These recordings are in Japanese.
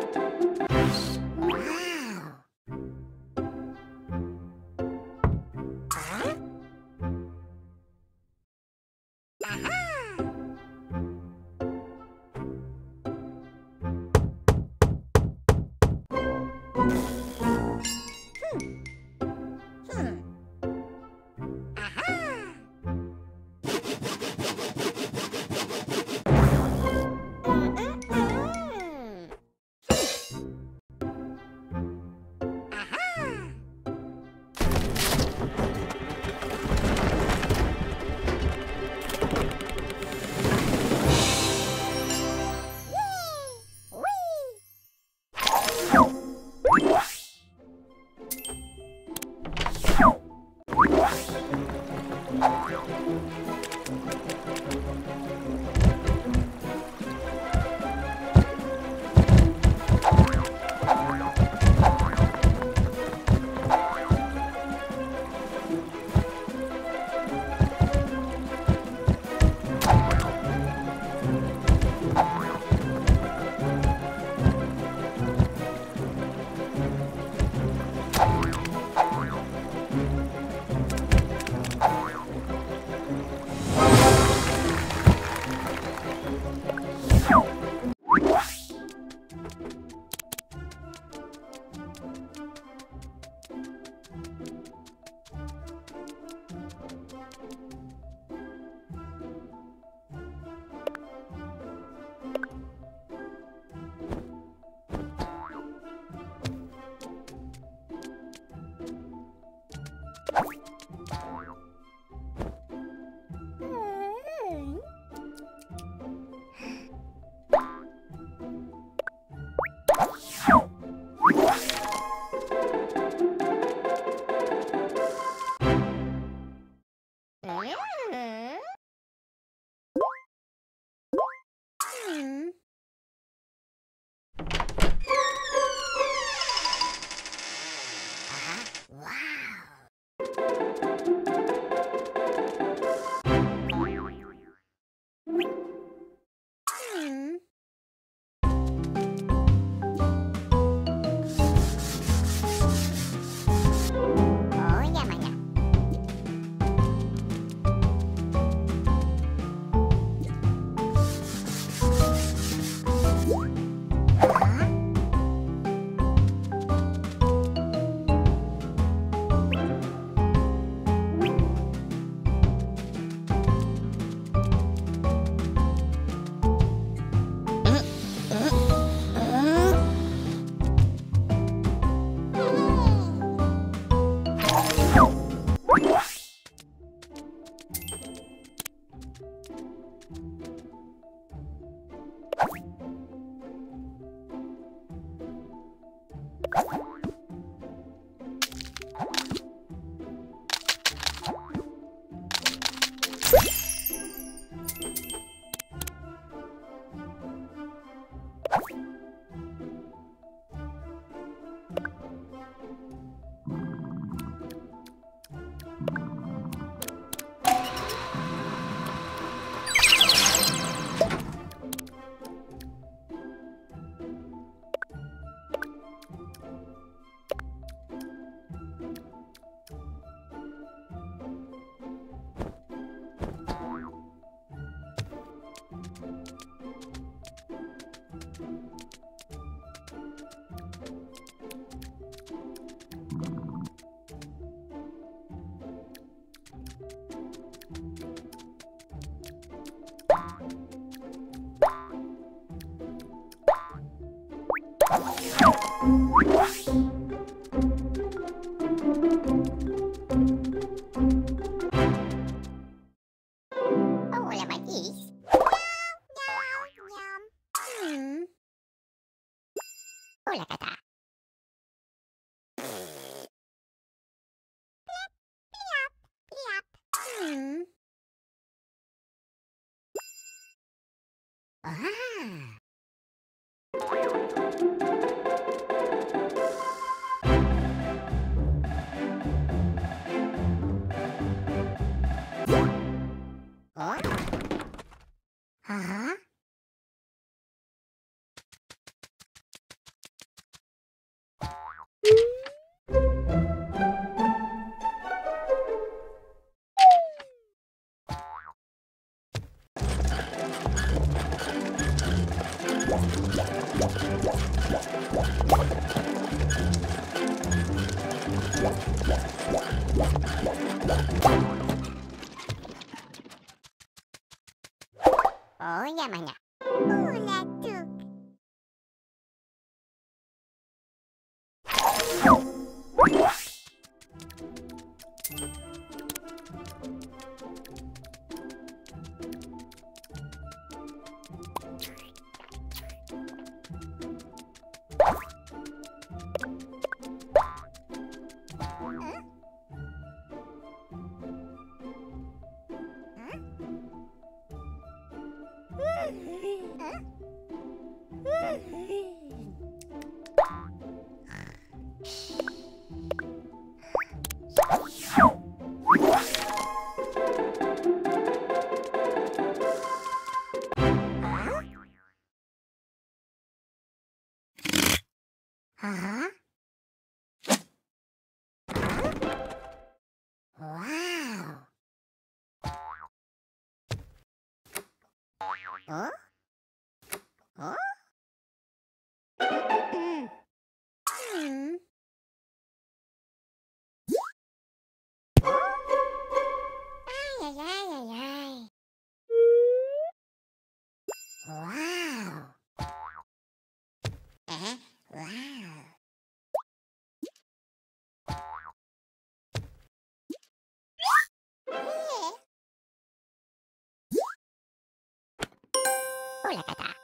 Whee! you おやまにゃ。やっ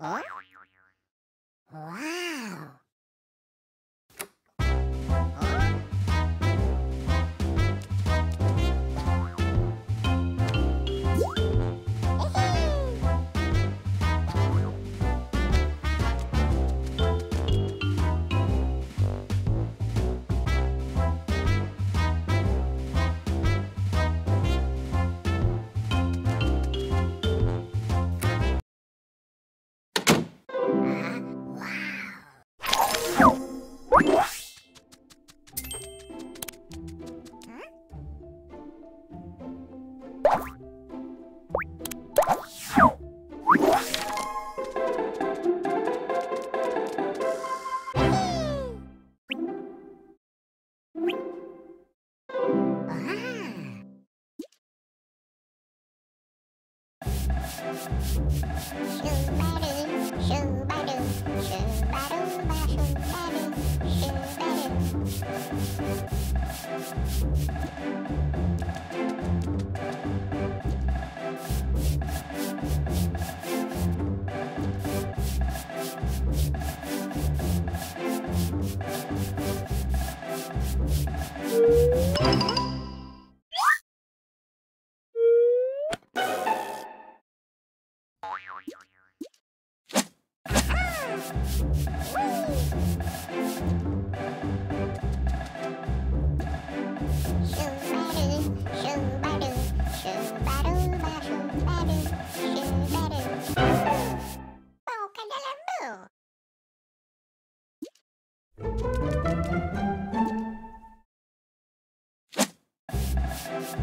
Huh? Woo!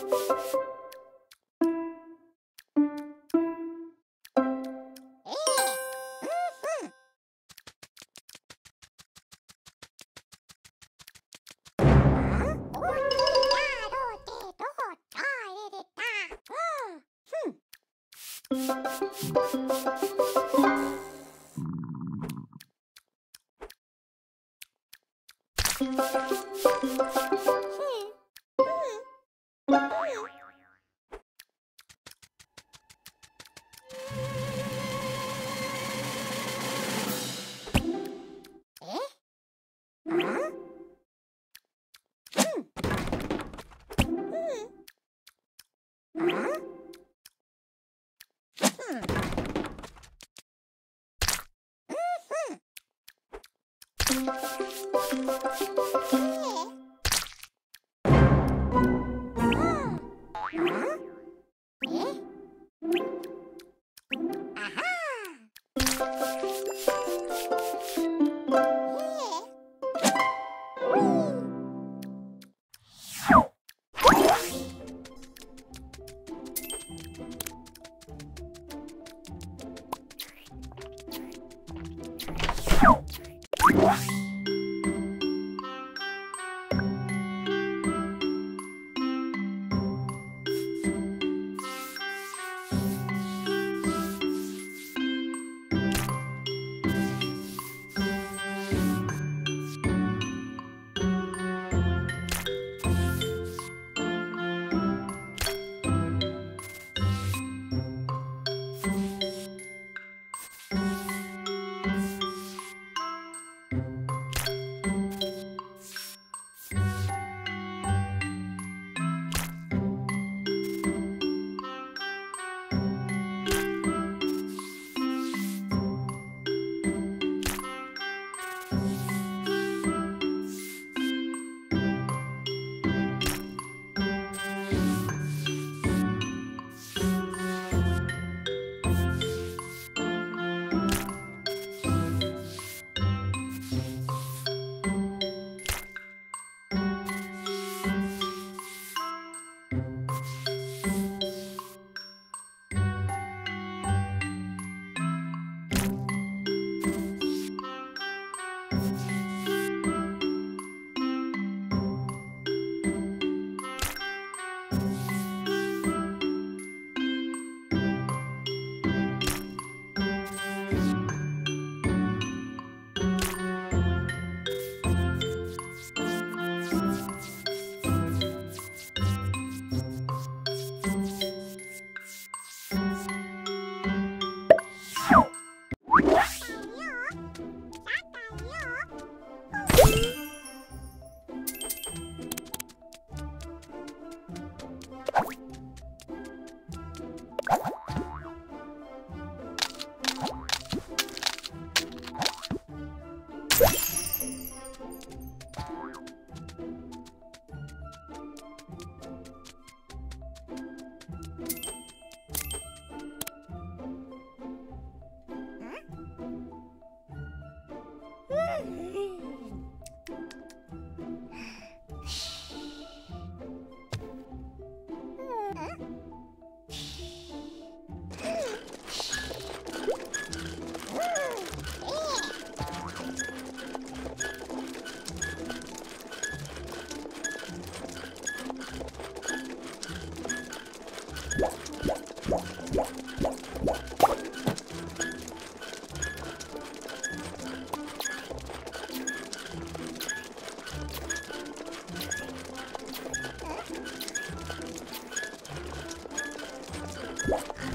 Bye.